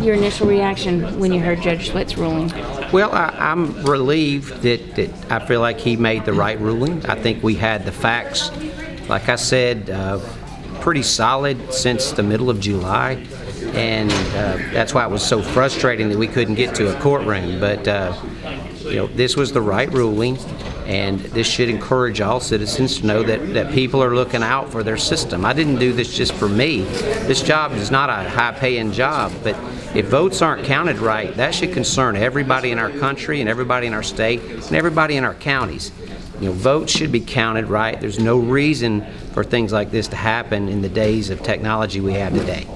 your initial reaction when you heard Judge Sweat's ruling? Well, I, I'm relieved that, that I feel like he made the right ruling. I think we had the facts, like I said, uh, pretty solid since the middle of July. And uh, that's why it was so frustrating that we couldn't get to a courtroom. But, uh, you know, this was the right ruling. And this should encourage all citizens to know that, that people are looking out for their system. I didn't do this just for me. This job is not a high paying job, but if votes aren't counted right, that should concern everybody in our country and everybody in our state and everybody in our counties. You know, votes should be counted right. There's no reason for things like this to happen in the days of technology we have today.